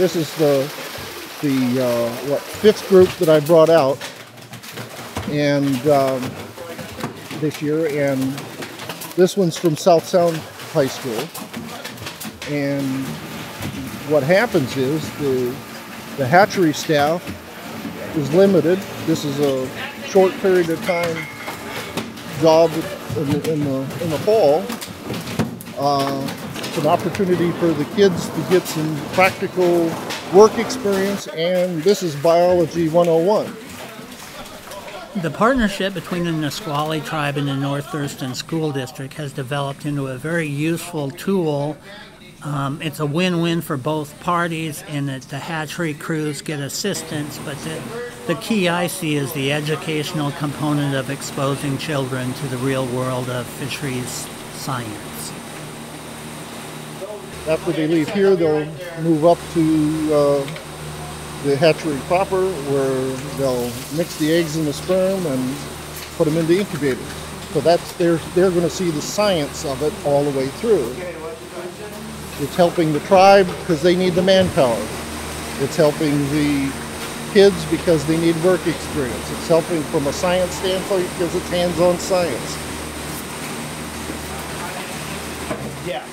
This is the the uh, what fifth group that I brought out, and um, this year, and this one's from South Sound High School. And what happens is the the hatchery staff is limited. This is a short period of time job in the, in the, in the fall. Uh, it's an opportunity for the kids to get some practical work experience, and this is Biology 101. The partnership between the Nisqually tribe and the North Thurston School District has developed into a very useful tool. Um, it's a win-win for both parties in that the hatchery crews get assistance, but the, the key I see is the educational component of exposing children to the real world of fisheries science. After they leave here, they'll move up to uh, the hatchery proper where they'll mix the eggs and the sperm and put them in the incubator. So that's they're they're going to see the science of it all the way through. It's helping the tribe because they need the manpower. It's helping the kids because they need work experience. It's helping from a science standpoint because it's hands-on science. Yeah.